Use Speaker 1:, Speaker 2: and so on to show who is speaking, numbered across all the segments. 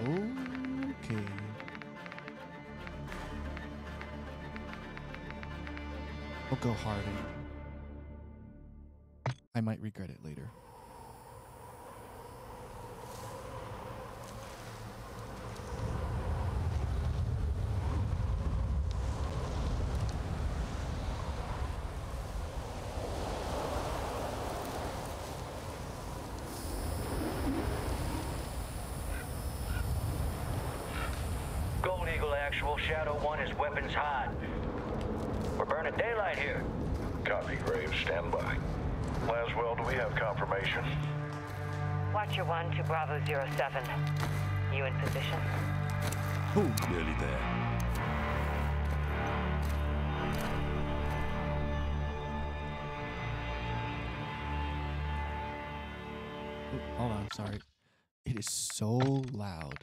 Speaker 1: Okay. I'll go harder. I might regret it later.
Speaker 2: Gold Eagle Actual, Shadow 1 is weapons hot. We're burning daylight here.
Speaker 3: Copy, Graves. Stand by. Laswell, do we have confirmation?
Speaker 4: Watcher 1 to Bravo 07. You in position?
Speaker 1: Ooh,
Speaker 5: Nearly there.
Speaker 1: ooh, hold on, sorry. It is so loud.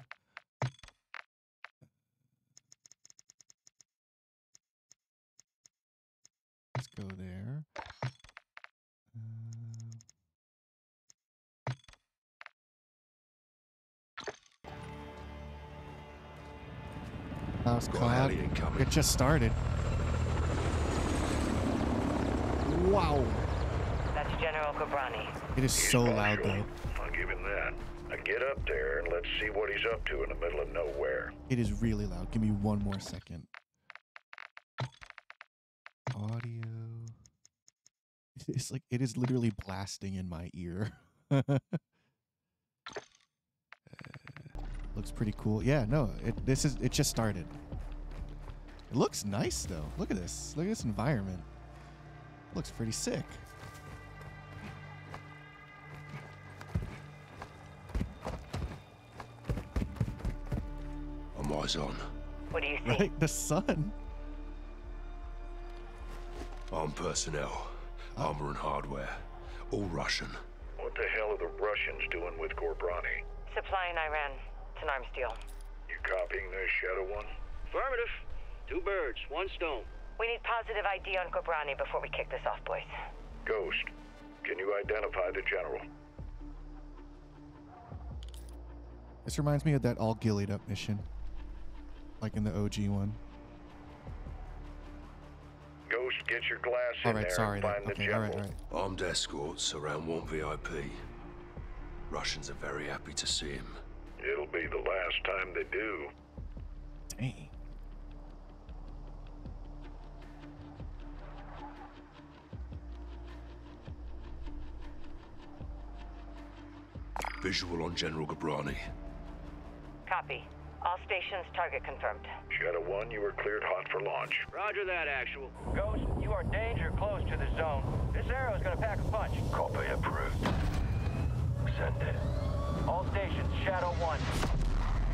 Speaker 1: Let's go there. That was
Speaker 5: Got a
Speaker 1: cloud.
Speaker 5: heli incoming.
Speaker 1: It just started. Wow.
Speaker 4: That's General Ghorbrani.
Speaker 1: It is so loud though.
Speaker 3: I'll give him that. Now get up there and let's see what he's up to in the middle of nowhere.
Speaker 1: It is really loud. Give me one more second. Audio. It's like it is literally blasting in my ear. Uh, looks pretty cool. Yeah, no, it this is it just started. It looks nice though. Look at this. Look at this environment. looks pretty sick.
Speaker 5: I'm eyes on.
Speaker 4: What do you see?
Speaker 1: Right? The sun.
Speaker 5: Armed personnel. Armor and hardware. All Russian.
Speaker 3: What the hell are the Russians doing with Ghorbrani?
Speaker 4: Supplying Iran. It's an arms deal.
Speaker 3: You copying this, Shadow One?
Speaker 2: Affirmative. Two birds, one stone.
Speaker 4: We need positive ID on Ghorbrani before we kick this off, boys.
Speaker 3: Ghost, can you identify the general?
Speaker 1: This reminds me of that all gillied up mission. Like in the OG one.
Speaker 3: Ghost, get your glass
Speaker 1: All
Speaker 3: in
Speaker 1: right,
Speaker 3: there
Speaker 1: sorry.
Speaker 3: and find the
Speaker 1: Okay,
Speaker 3: general.
Speaker 1: all right, all right.
Speaker 5: Armed escorts around one VIP. Russians are very happy to see him.
Speaker 3: It'll be the last time they do.
Speaker 1: Dang.
Speaker 5: Visual on General Ghorbrani.
Speaker 4: Copy. All stations target confirmed.
Speaker 3: Shadow One, you are cleared hot for launch.
Speaker 2: Roger that, Actual. Ghost, you are danger close to the zone. This arrow is gonna pack a punch.
Speaker 3: Copy approved. Send it.
Speaker 2: All stations, Shadow 1.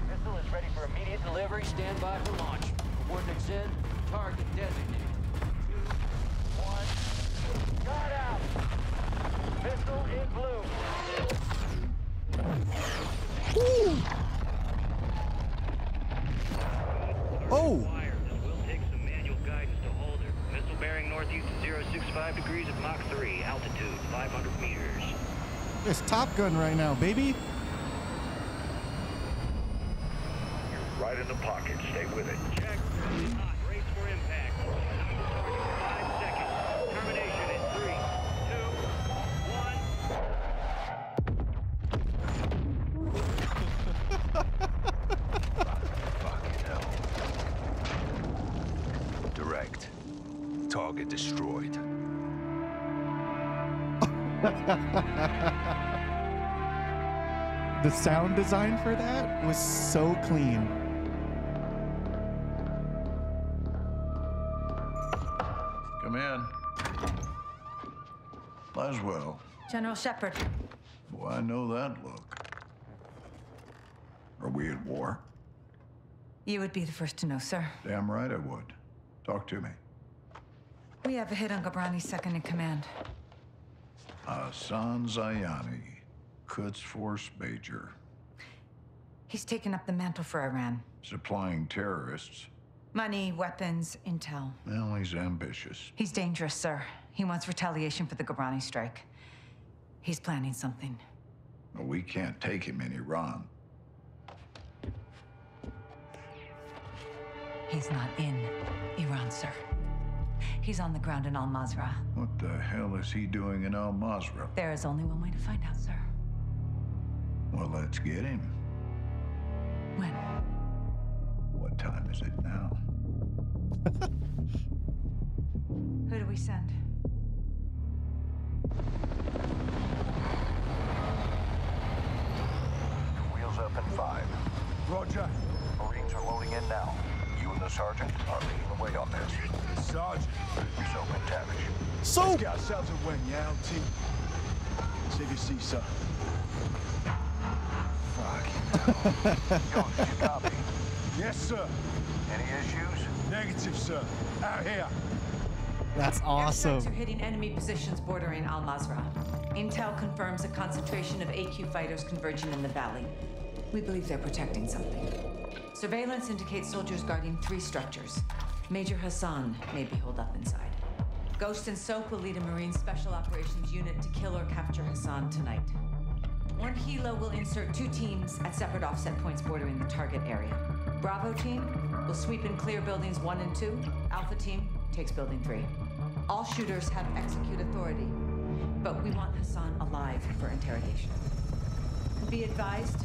Speaker 2: Missile is ready for immediate delivery. Stand by for launch. Coordinates in. Target designated. Two, one. Got out. Missile in blue.
Speaker 1: Oh!
Speaker 6: Fire. This will take some manual guidance to hold her. Missile bearing northeast of 065 degrees at Mach 3. Altitude 500 meters.
Speaker 1: It's Top Gun right now, baby.
Speaker 3: You're right in the pocket. Stay with it.
Speaker 6: Check. Hot. Brace for impact. Five seconds. Termination in three, two, one.
Speaker 5: Direct. Target destroyed.
Speaker 1: The sound design for that was so clean.
Speaker 3: Laswell.
Speaker 7: General Shepherd.
Speaker 3: Oh, I know that look. Are we at war?
Speaker 7: You would be the first to know, sir.
Speaker 3: Damn right I would. Talk to me.
Speaker 7: We have a hit on Ghorbrani's second in command.
Speaker 3: Hassan Zyani, Quds Force Major,
Speaker 7: He's taken up the mantle for Iran.
Speaker 3: supplying terrorists.
Speaker 7: Money, weapons, intel.
Speaker 3: Well, he's ambitious.
Speaker 7: He's dangerous, sir. He wants retaliation for the Ghorbrani strike. He's planning something.
Speaker 3: But we can't take him in Iran.
Speaker 7: He's not in Iran, sir. He's on the ground in Al-Mazrah.
Speaker 8: What the hell is he doing in Al-Mazrah?
Speaker 7: There is only one way to find out, sir.
Speaker 8: Well, let's get him.
Speaker 7: When?
Speaker 8: What time is it now?
Speaker 7: Who do we send?
Speaker 3: Wheels up in five.
Speaker 8: Roger.
Speaker 3: Marines are loading in now. You and the sergeant are leading the way on this.
Speaker 8: Sergeant.
Speaker 3: Soap MacTavish,
Speaker 1: So
Speaker 8: Let's get ourselves a win, yeah, old team. See if you see, sir.
Speaker 3: Fuck. Yo, did you copy?
Speaker 8: Yes, sir.
Speaker 3: Any issues?
Speaker 8: Negative, sir. Out here.
Speaker 1: That's
Speaker 7: Airstrikes
Speaker 1: awesome.
Speaker 7: are hitting enemy positions bordering Al Mazrah. Intel confirms a concentration of AQ fighters converging in the valley. We believe they're protecting something. Surveillance indicates soldiers guarding three structures. Major Hassan may be holed up inside. Ghost and Soap will lead a Marine Special Operations unit to kill or capture Hassan tonight. One Hilo will insert two teams at separate offset points bordering the target area. Bravo team will sweep and clear buildings one and two. Alpha team takes building three. All shooters have execute authority, but we want Hassan alive for interrogation. Be advised,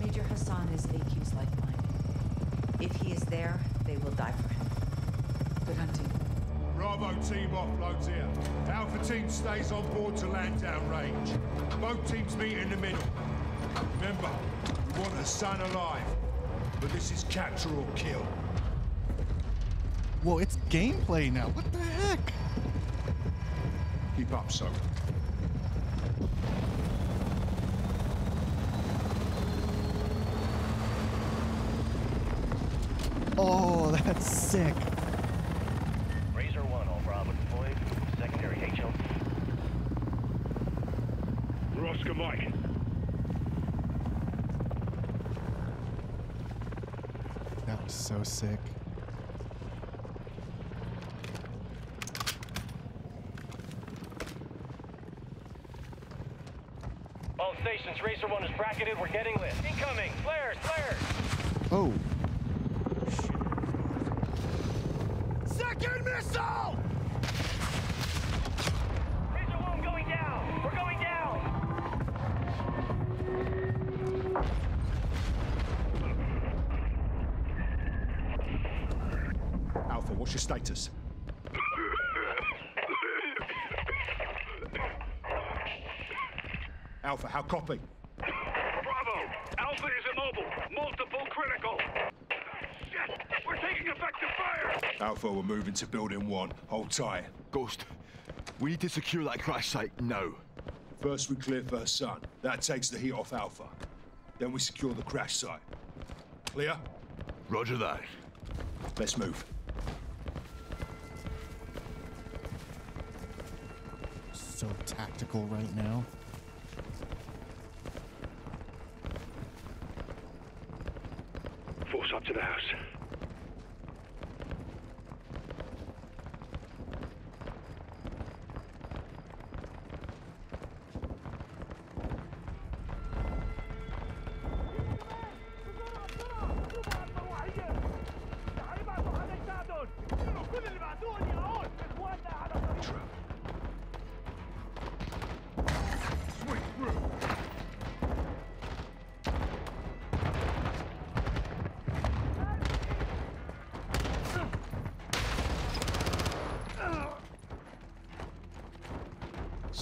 Speaker 7: Major Hassan is AQ's lifeline. If he is there, they will die for him. Good hunting.
Speaker 8: Bravo team offloads here. Alpha team stays on board to land down range. Both teams meet in the middle. Remember, we want Hassan alive. But this is capture or kill.
Speaker 1: Whoa, it's gameplay now. What the heck?
Speaker 8: Keep up, so.
Speaker 1: Oh, that's sick.
Speaker 6: Razor 1, all Bravo deployed. Secondary HL.
Speaker 8: Roscoe Mike.
Speaker 1: That was so sick.
Speaker 6: All stations, Razor 1. We're getting lit. Incoming! Flares! Flares!
Speaker 1: Oh,
Speaker 8: Second missile!
Speaker 6: Razor 1 going down! We're going down!
Speaker 8: Alpha, what's your status? Alpha, how copy?
Speaker 9: Bravo! Alpha is immobile. Multiple critical. Shit! We're taking effective fire!
Speaker 8: Alpha, we're moving to building one. Hold tight.
Speaker 10: Ghost, we need to secure that crash site now.
Speaker 8: First we clear first sun. That takes the heat off Alpha. Then we secure the crash site. Clear?
Speaker 10: Roger that.
Speaker 8: Let's move.
Speaker 1: so tactical right now.
Speaker 9: Force up to the house.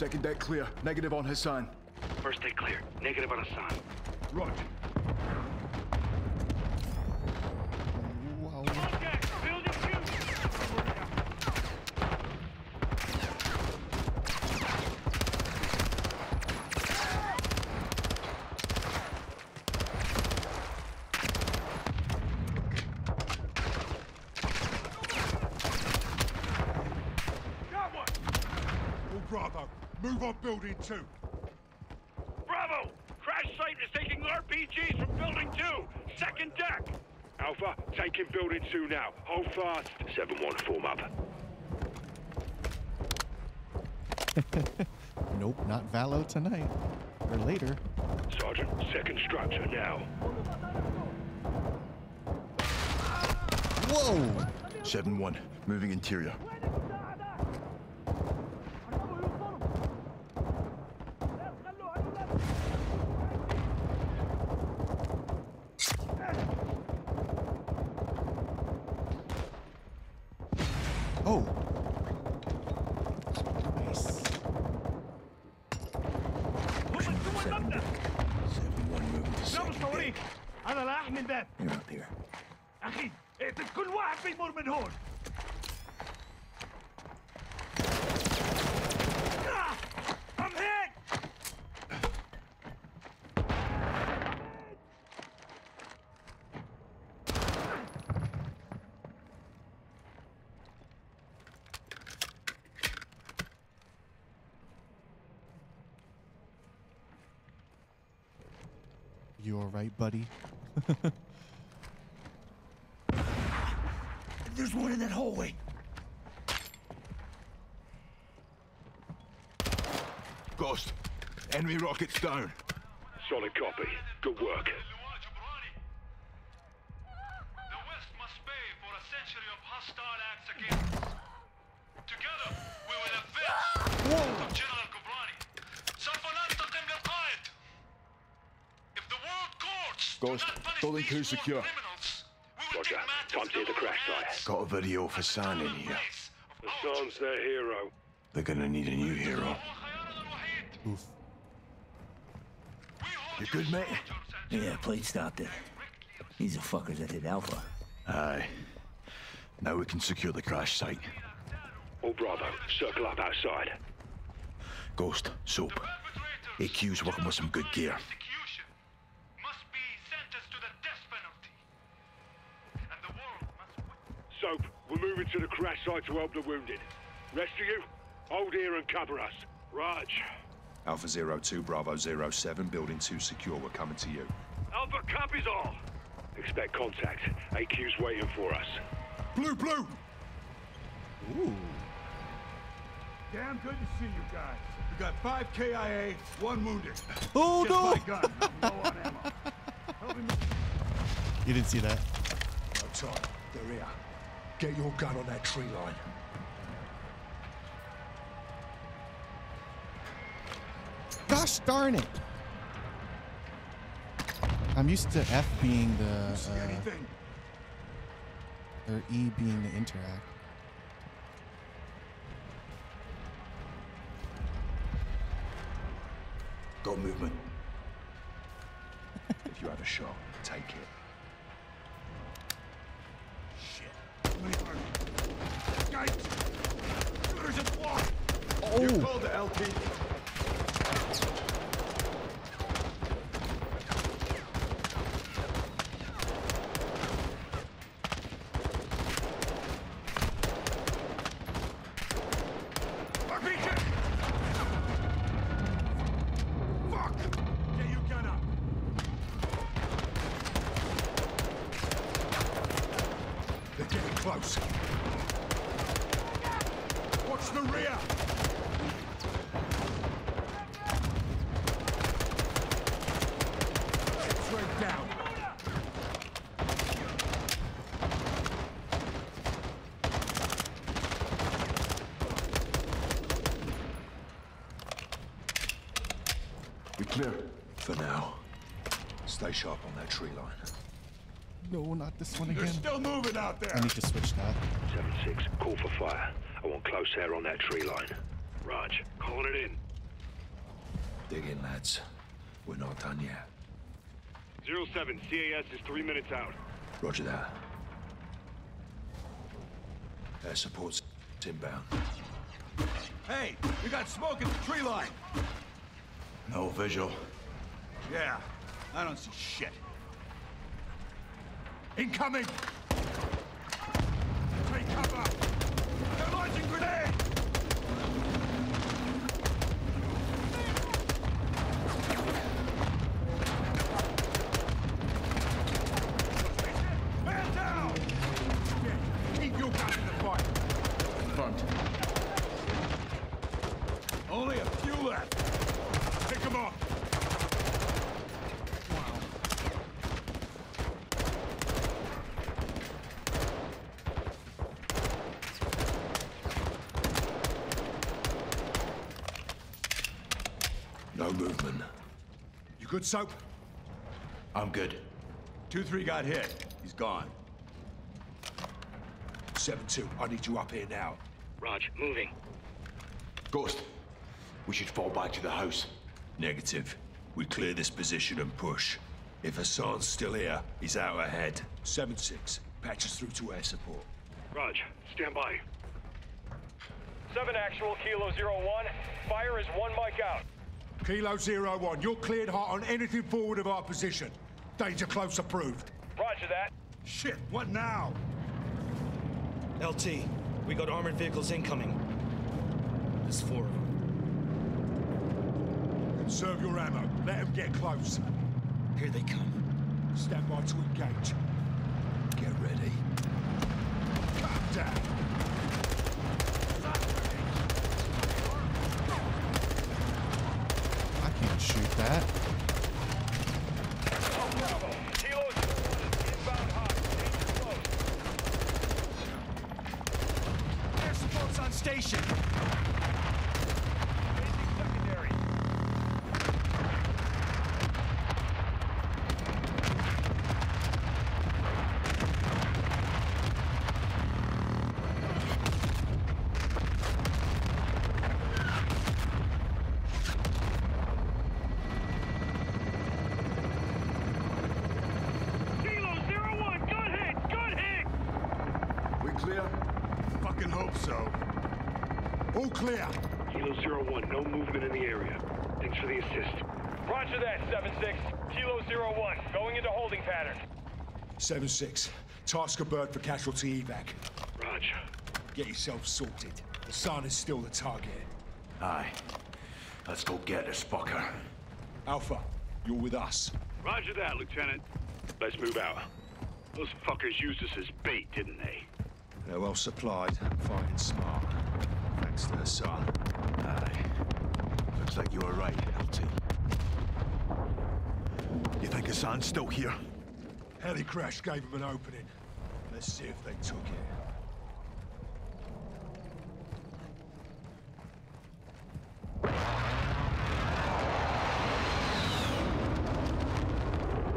Speaker 10: Second deck clear. Negative on Hassan.
Speaker 9: First day clear. Negative on Hassan.
Speaker 8: Roger.
Speaker 1: Wow.
Speaker 6: Contact! Building 2!
Speaker 8: Got one! All Bravo, move on building two.
Speaker 9: Bravo! Crash site is taking RPGs from building 2. Second deck. Alpha, taking building 2 now. Hold fast. 7-1, form up.
Speaker 1: Nope, not Valo tonight. Or later.
Speaker 9: Sergeant, second structure now.
Speaker 1: Whoa!
Speaker 10: 7-1, moving interior.
Speaker 6: انا لا احمي الباب
Speaker 10: You're up here.
Speaker 6: اخي اقتل كل واحد بيمر من هون آه! I'm hit!
Speaker 1: You alright, buddy?
Speaker 8: There's one in that hallway.
Speaker 10: Ghost, enemy rockets down.
Speaker 9: Solid copy. Good work.
Speaker 10: Ghost, building crew secure.
Speaker 9: Roger. Time to hit the crash site.
Speaker 10: Got a video for San in here.
Speaker 9: Hassan's their hero.
Speaker 10: They're gonna need a new hero.
Speaker 1: Oof.
Speaker 10: You good, mate?
Speaker 11: Yeah, plate stopped it. These are fuckers that hit Alpha.
Speaker 10: Aye. Now we can secure the crash site.
Speaker 9: All Bravo, circle up outside.
Speaker 10: Ghost, Soap. AQ's working with some good gear.
Speaker 9: We're moving to the crash site to help the wounded. Rest of you, hold here and cover us. Raj.
Speaker 5: Alpha Zero Two Bravo Zero Seven, Building 2 secure. We're coming to you.
Speaker 9: Alpha copies all. Expect contact. AQ's waiting for us.
Speaker 8: Blue, blue!
Speaker 1: Ooh.
Speaker 8: Damn good to see you guys. We got five KIA, one wounded.
Speaker 1: Oh
Speaker 8: Just
Speaker 1: no!
Speaker 8: my gun. I'm low on ammo. Help me
Speaker 1: You didn't see that.
Speaker 8: Outside. They're here. Get your gun on that tree line.
Speaker 1: Gosh darn it! I'm used to F being the uh, or E being the interact.
Speaker 10: Got movement.
Speaker 5: If you have a shot, take it.
Speaker 8: Guys! There's a block!
Speaker 1: Oh!
Speaker 10: Called the LP.
Speaker 8: RPG! Fuck! Get your gun up! They're getting close. Watch the rear! Straight down.
Speaker 10: We clear.
Speaker 5: For now, stay sharp on that tree line.
Speaker 1: No, not this one again.
Speaker 8: They're
Speaker 1: again.
Speaker 8: still moving out there.
Speaker 1: I need to switch that.
Speaker 9: 7-6, call for fire. I want close air on that tree line. Raj, calling it in.
Speaker 5: Dig in, lads. We're not done yet.
Speaker 9: 07, CAS is three minutes out.
Speaker 5: Roger that. Air support's inbound.
Speaker 8: Hey, we got smoke at the tree line.
Speaker 10: No visual.
Speaker 8: Yeah, I don't see shit. Incoming! Take cover! They're launching grenade! Man down! Yeah, Keep your gun in the fight.
Speaker 10: Confirmed.
Speaker 8: Only a few left. Pick them off.
Speaker 5: No movement.
Speaker 8: You good, Soap?
Speaker 10: I'm good. 2-3 got hit. He's gone.
Speaker 8: 7-2, I need you up here now.
Speaker 6: Raj, moving.
Speaker 10: Ghost, we should fall back to the house.
Speaker 5: Negative. We clear this position and push. If Hassan's still here, he's out ahead.
Speaker 8: 7-6, patch us through to air support.
Speaker 9: Raj, stand by.
Speaker 12: 7 actual, Kilo Zero One. Fire is one mic out.
Speaker 8: Kilo Zero One, you're cleared hot on anything forward of our position. Danger close approved.
Speaker 12: Roger that.
Speaker 8: Shit, what now?
Speaker 13: LT, we got armored vehicles incoming. There's four of them.
Speaker 8: Conserve your ammo. Let them get close.
Speaker 13: Here they come.
Speaker 8: Stand by to engage.
Speaker 5: Get ready.
Speaker 8: Calm down.
Speaker 1: I can't shoot that.
Speaker 12: Kilo Zero One is inbound hot. Danger close.
Speaker 13: Air support's on station.
Speaker 12: Facing secondary.
Speaker 9: Kilo Zero One, gun hit! Gun hit!
Speaker 10: We clear?
Speaker 8: Fucking hope so. All clear.
Speaker 9: Kilo Zero One, no movement in the area. Thanks for the assist.
Speaker 12: Roger that, 7-6. Kilo Zero One, going into holding pattern.
Speaker 8: 7-6, task a bird for casualty evac.
Speaker 9: Raj,
Speaker 8: Get yourself sorted. The sun is still the target.
Speaker 10: Aye. Let's go get this fucker.
Speaker 8: Alpha, you're with us.
Speaker 9: Roger that, Lieutenant. Let's move out. Those fuckers used us as bait, didn't they?
Speaker 5: They're well supplied, fighting smart. Thanks to Hassan.
Speaker 10: Aye. Looks like you were right, LT. You think Hassan's still here?
Speaker 8: Heli crash gave them an opening. Let's see if they took it.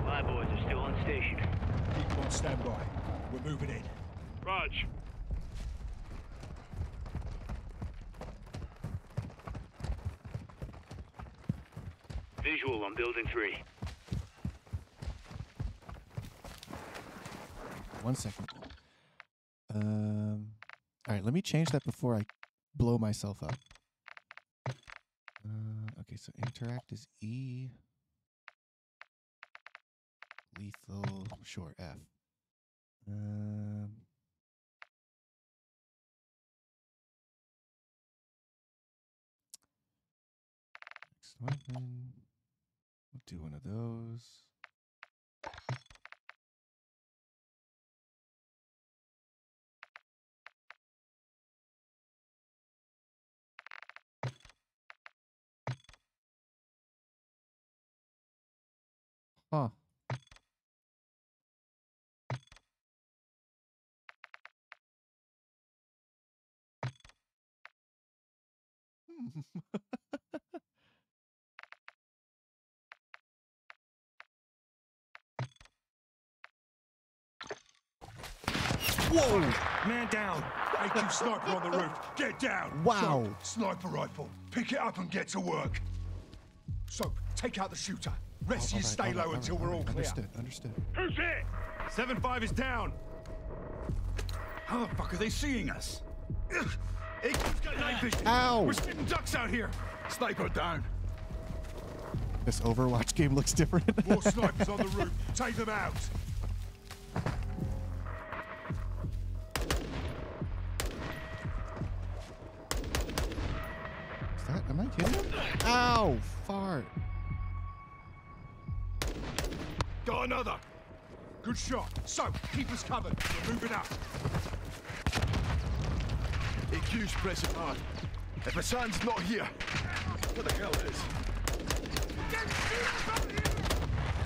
Speaker 6: My boys are still on station.
Speaker 8: Keep them on standby. We're moving in.
Speaker 9: Raj, visual on building three.
Speaker 1: One second. Um. All right, let me change that before I blow myself up. Uh, okay, so interact is E. Lethal, sure, F. Um. Next weapon. Do one of those. Huh.
Speaker 8: Whoa!
Speaker 13: Man down.
Speaker 8: AQ sniper on the roof. Get down.
Speaker 1: Wow.
Speaker 8: Soap, sniper rifle. Pick it up and get to work. Soap, take out the shooter. Rest
Speaker 1: All
Speaker 8: you
Speaker 1: right,
Speaker 8: stay
Speaker 1: all right,
Speaker 8: low
Speaker 1: all right,
Speaker 8: until
Speaker 1: all
Speaker 8: we're all clear.
Speaker 1: Understood, understood.
Speaker 9: Who's it?
Speaker 10: 7-5 is down.
Speaker 14: How the fuck are they seeing us?
Speaker 10: AQ's got night vision.
Speaker 1: Ow!
Speaker 10: We're spitting ducks out here. Sniper down.
Speaker 1: This Overwatch game looks different.
Speaker 8: More snipers on the roof. Take them out.
Speaker 1: Ow! Fart.
Speaker 10: Got another.
Speaker 8: Good shot. So, keep us covered. We're moving up.
Speaker 10: AQ's pressing hard. If Hassan's not here, what the hell is?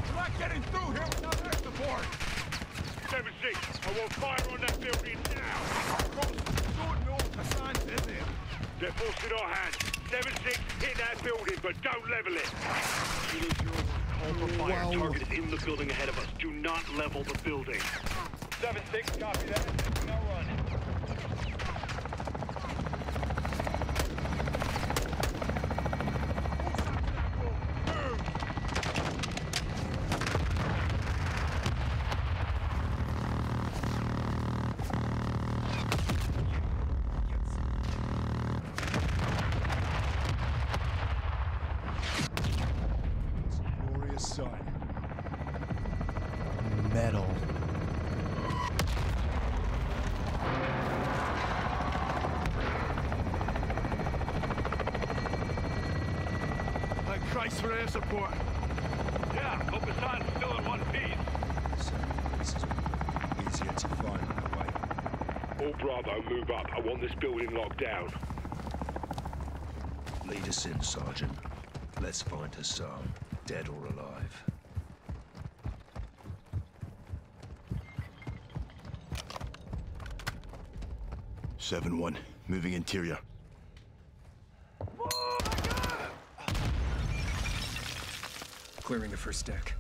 Speaker 8: We're not getting through here without air support.
Speaker 9: 7-6, I want fire on that building now.
Speaker 10: Don't know if Hassan's in there.
Speaker 9: They're forcing our hand. 7-6, hit that building, but don't level it. Kilo call for fire.
Speaker 1: Wow.
Speaker 9: Target is in the building ahead of us. Do not level the building.
Speaker 12: 7-6, copy that. Now run.
Speaker 8: Glorious sight.
Speaker 1: Metal.
Speaker 10: Thank Christ for air support.
Speaker 9: Yeah, hope Hassan's still in one piece.
Speaker 5: This is easier to find that way.
Speaker 9: All Bravo, move up. I want this building locked down.
Speaker 5: Lead us in, Sergeant. Let's find Hassan, dead or alive.
Speaker 10: Seven one, moving interior.
Speaker 5: Clearing the first deck.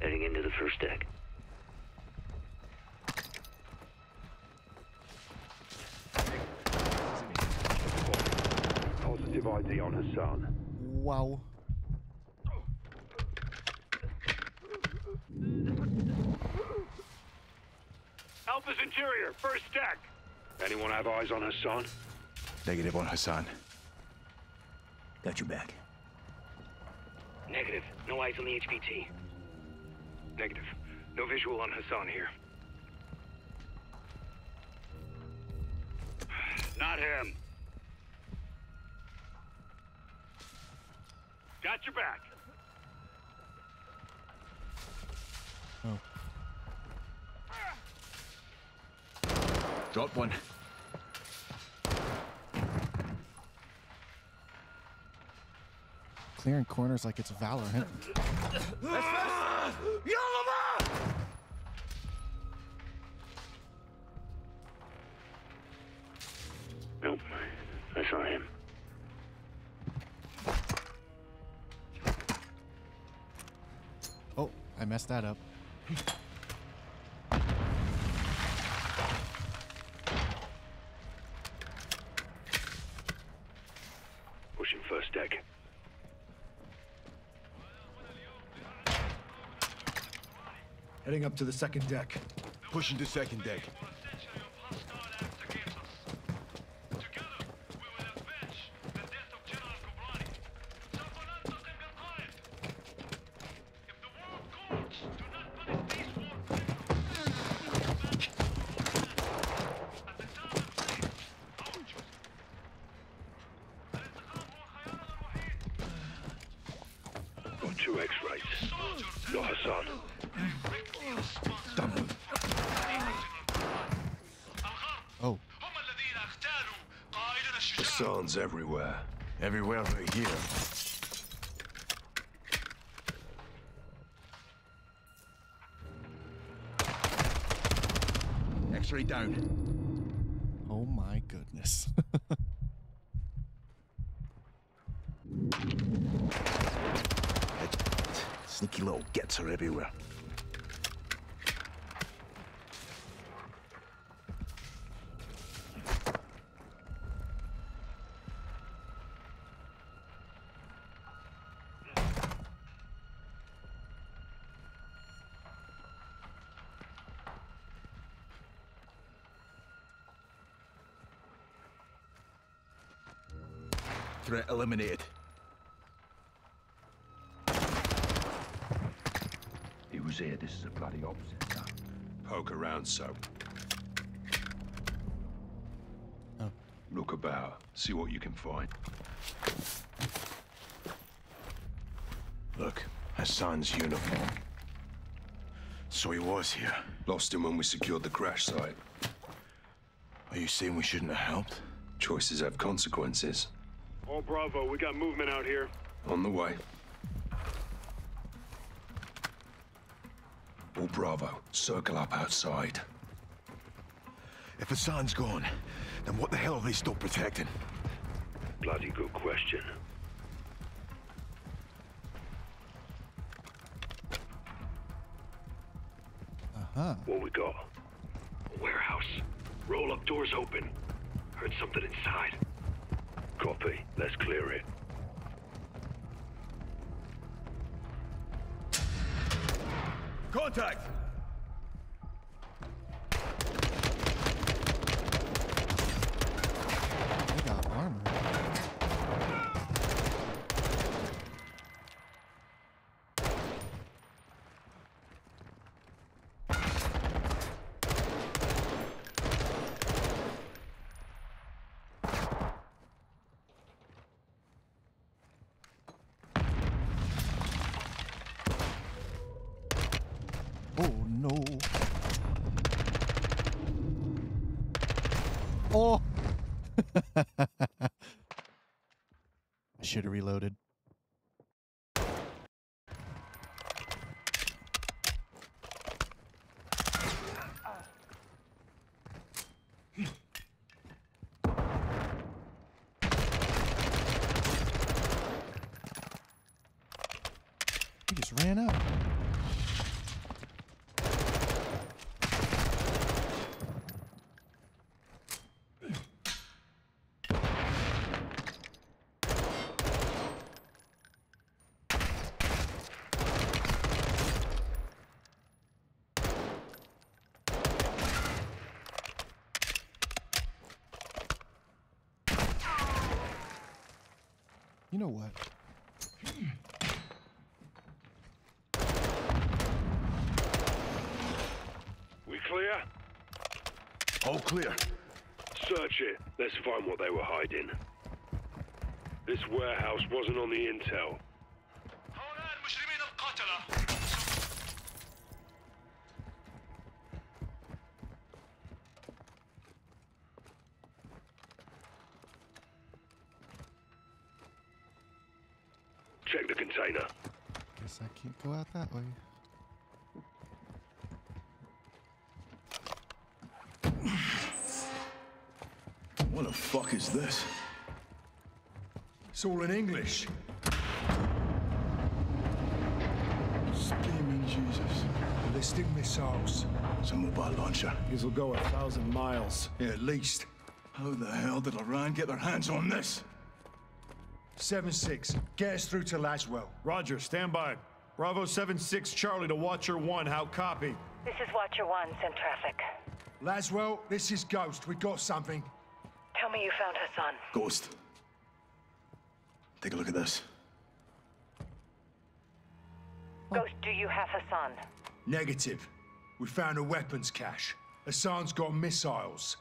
Speaker 2: Heading into the first deck.
Speaker 9: ID on Hassan.
Speaker 1: Wow.
Speaker 9: Alpha's interior, first deck. Anyone have eyes on Hassan?
Speaker 10: Negative on Hassan.
Speaker 11: Got you back.
Speaker 12: Negative. No eyes on the HPT.
Speaker 9: Negative. No visual on Hassan here. Not him. Got your back.
Speaker 1: Oh.
Speaker 10: Drop one.
Speaker 1: Clearing corners like it's Valorant. Messed that up.
Speaker 9: Pushing first deck.
Speaker 14: Heading up to the second deck.
Speaker 10: Pushing to second deck. Sneaky little gets are everywhere. Threat eliminated.
Speaker 5: He was here. This is a bloody opposite. Son. Poke around, so.
Speaker 1: Oh.
Speaker 5: Look about. See what you can find.
Speaker 10: Look, Hassan's uniform. So he was here.
Speaker 5: Lost him when we secured the crash site.
Speaker 10: Are you saying we shouldn't have helped?
Speaker 5: Choices have consequences.
Speaker 9: All Bravo, we got movement out here.
Speaker 5: On the way. Bravo, circle up outside.
Speaker 10: If Hassan's gone, then what the hell are they still protecting?
Speaker 9: Bloody good question.
Speaker 1: Uh-huh.
Speaker 9: What we got?
Speaker 5: A warehouse. Roll-up doors open. Heard something inside.
Speaker 9: Copy. Let's clear it.
Speaker 10: Contact!
Speaker 1: They got armor. Oh no. Oh. I should have reloaded. He just ran up. You know what?
Speaker 9: We clear?
Speaker 10: All clear.
Speaker 9: Search it. Let's find what they were hiding. This warehouse wasn't on the intel.
Speaker 1: Go out that way.
Speaker 10: What the fuck is this?
Speaker 8: It's all in English.
Speaker 10: Screaming Jesus.
Speaker 8: Ballistic missiles.
Speaker 10: It's a mobile launcher.
Speaker 8: These will go a thousand miles. Yeah, at least.
Speaker 10: How the hell did Iran get their hands on this?
Speaker 8: 7-6. Get us through to Laswell.
Speaker 12: Roger, stand by. Bravo 7-6 Charlie to Watcher 1. How copy?
Speaker 4: This is Watcher 1, send traffic.
Speaker 8: Laswell, this is Ghost. We got something.
Speaker 4: Tell me you found Hassan.
Speaker 10: Ghost. Take a look at this.
Speaker 4: Ghost, do you have Hassan?
Speaker 8: Negative. We found a weapons cache. Hassan's got missiles.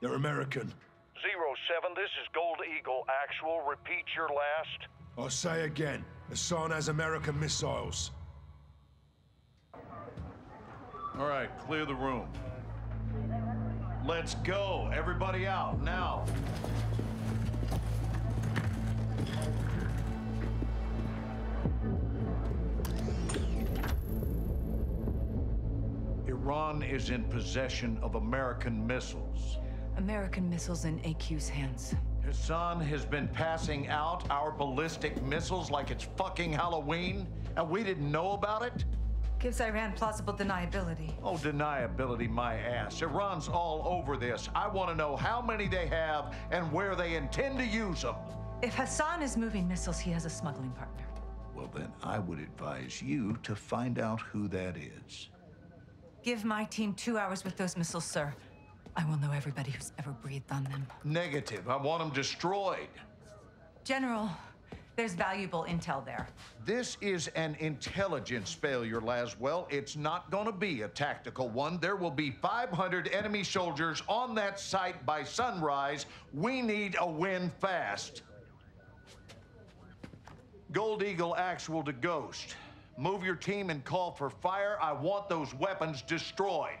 Speaker 8: They're American.
Speaker 3: Zero seven, this is Gold Eagle. Actual, repeat your last.
Speaker 8: I'll say again. Hassan has American missiles.
Speaker 15: All right, clear the room. Let's go. Everybody out now. Iran is in possession of American missiles.
Speaker 7: American missiles in AQ's hands.
Speaker 15: Hassan has been passing out our ballistic missiles like it's fucking Halloween, and we didn't know about it?
Speaker 7: Gives Iran plausible deniability.
Speaker 15: Oh, deniability, my ass. Iran's all over this. I want to know how many they have and where they intend to use them.
Speaker 7: If Hassan is moving missiles, he has a smuggling partner.
Speaker 15: Well, then I would advise you to find out who that is.
Speaker 7: Give my team two hours with those missiles, sir. I will know everybody who's ever breathed on them.
Speaker 15: Negative. I want them destroyed.
Speaker 7: General, there's valuable intel there.
Speaker 15: This is an intelligence failure, Laswell. It's not going to be a tactical one. There will be 500 enemy soldiers on that site by sunrise. We need a win fast. Gold Eagle actual to Ghost. Move your team and call for fire. I want those weapons destroyed.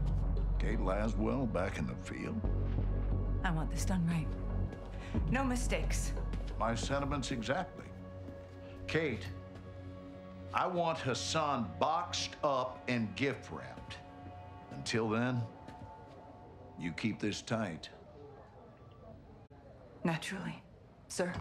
Speaker 8: Kate Laswell back in the field?
Speaker 7: I want this done right. No mistakes.
Speaker 15: My sentiments exactly. Kate, I want Hassan boxed up and gift wrapped. Until then, you keep this tight.
Speaker 7: Naturally, sir.